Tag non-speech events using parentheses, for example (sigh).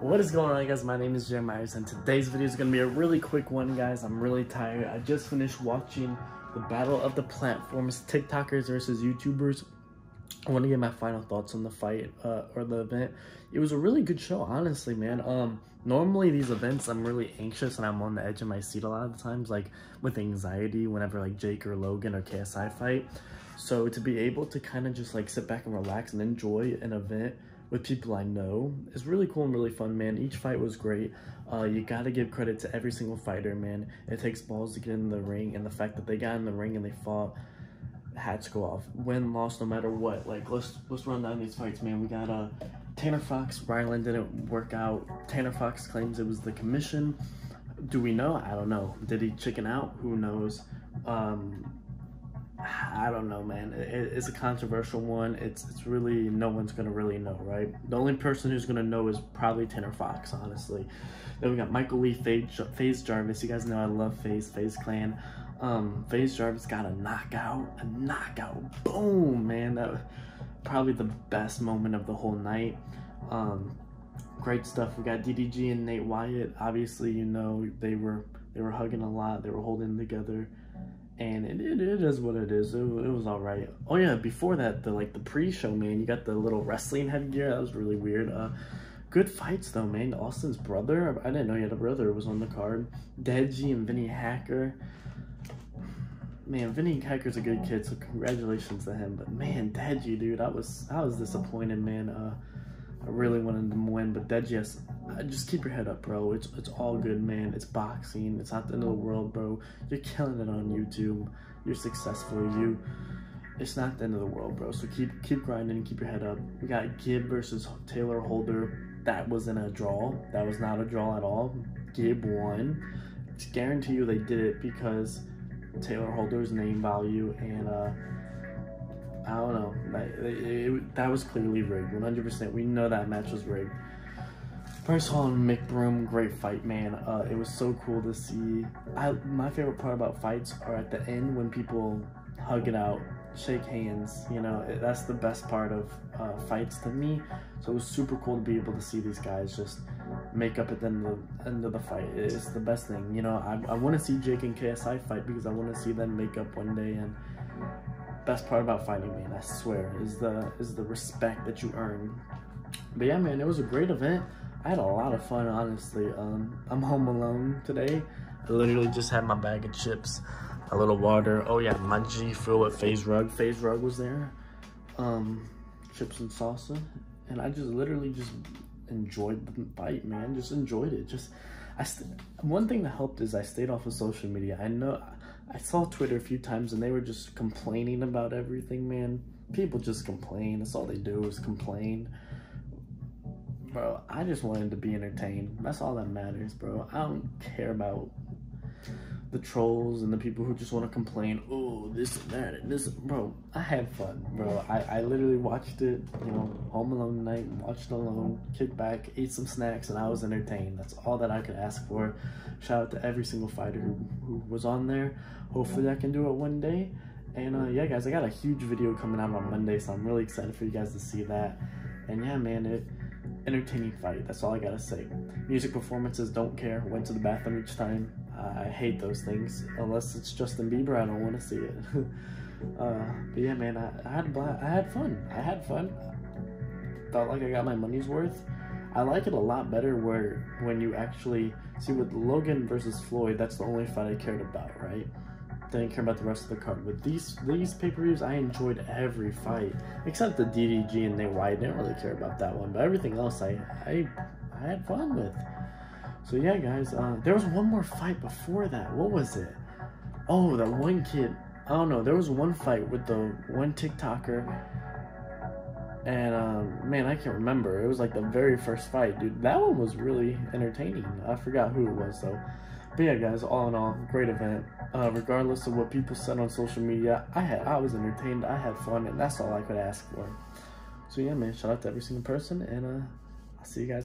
What is going on guys? My name is Jared Myers and today's video is going to be a really quick one guys. I'm really tired. I just finished watching the battle of the platforms, TikTokers versus YouTubers. I want to get my final thoughts on the fight uh, or the event. It was a really good show, honestly, man. Um, normally these events, I'm really anxious and I'm on the edge of my seat a lot of the times, like with anxiety whenever like Jake or Logan or KSI fight. So to be able to kind of just like sit back and relax and enjoy an event with people I know is really cool and really fun, man. Each fight was great. Uh, you got to give credit to every single fighter, man. It takes balls to get in the ring, and the fact that they got in the ring and they fought hats go off. Win, lost, no matter what. Like let's let's run down these fights, man. We got uh Tanner Fox, Ryland didn't work out. Tanner Fox claims it was the commission. Do we know? I don't know. Did he chicken out? Who knows? Um, I don't know, man. It, it's a controversial one. It's it's really no one's gonna really know, right? The only person who's gonna know is probably Tanner Fox, honestly. Then we got Michael Le, FaZe Jarvis. You guys know I love FaZe, FaZe Clan. Um, FaZe Jarvis got a knockout, a knockout, boom, man. That was probably the best moment of the whole night. Um, great stuff. We got DDG and Nate Wyatt. Obviously, you know they were they were hugging a lot. They were holding together and it, it, it is what it is. It, it was all right. Oh yeah, before that, the like the pre-show, man, you got the little wrestling headgear. That was really weird. Uh, good fights though, man. Austin's brother, I didn't know he had a brother. Was on the card. Deji and Vinny Hacker. Man, Vinny Hacker's a good kid, so congratulations to him. But man, Deji, dude, I was I was disappointed, man. Uh, I really wanted them to win, but Deji just, just keep your head up, bro. It's it's all good, man. It's boxing. It's not the end of the world, bro. You're killing it on YouTube. You're successful. You. It's not the end of the world, bro. So keep keep grinding keep your head up. We got Gib versus Taylor Holder. That wasn't a draw. That was not a draw at all. Gib won. I guarantee you they did it because Taylor Holder's name value and uh I don't know. It, it, that was clearly rigged. 100%. We know that match was rigged. Bryce Hall and McBroom, great fight, man. Uh, it was so cool to see. I My favorite part about fights are at the end when people hug it out, shake hands. You know, that's the best part of uh, fights to me. So it was super cool to be able to see these guys just make up at the end of the, end of the fight. It's the best thing. You know, I, I want to see Jake and KSI fight because I want to see them make up one day. And best part about fighting, man, I swear, is the is the respect that you earn. But yeah, man, it was a great event. I had a lot of fun, honestly. Um, I'm home alone today. I literally just had my bag of chips, a little water. Oh yeah, my G Fuel with FaZe Rug. FaZe Rug was there. Um, chips and salsa. And I just literally just enjoyed the fight, man. Just enjoyed it. Just, I one thing that helped is I stayed off of social media. I know, I saw Twitter a few times and they were just complaining about everything, man. People just complain. That's all they do is complain. Bro, I just wanted to be entertained. That's all that matters, bro. I don't care about the trolls and the people who just want to complain, oh, this and that and this. Bro, I had fun, bro. I, I literally watched it, you know, home alone night, watched alone, kicked back, ate some snacks, and I was entertained. That's all that I could ask for. Shout out to every single fighter who, who was on there. Hopefully I can do it one day. And uh, yeah, guys, I got a huge video coming out on Monday, so I'm really excited for you guys to see that. And yeah, man, it entertaining fight. That's all I gotta say. Music performances, don't care. Went to the bathroom each time. I hate those things. Unless it's Justin Bieber, I don't want to see it. (laughs) uh, but yeah, man, I, I had I had fun. I had fun. Felt like I got my money's worth. I like it a lot better where when you actually see with Logan versus Floyd, that's the only fight I cared about, right? didn't care about the rest of the card. But these these pay-per-views, I enjoyed every fight except the DDG and Nate Wyatt. I didn't really care about that one, but everything else, I I, I had fun with. So yeah, guys, uh, there was one more fight before that. What was it? Oh, that one kid. I don't know. There was one fight with the one TikToker. And um, man, I can't remember. It was like the very first fight, dude. That one was really entertaining. I forgot who it was though. But yeah, guys, all in all, great event. Uh, regardless of what people said on social media, I had I was entertained, I had fun, and that's all I could ask for. So yeah, man, shout out to every single person, and uh, I'll see you guys.